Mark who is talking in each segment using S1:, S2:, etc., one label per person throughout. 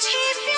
S1: teased me.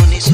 S2: Unison.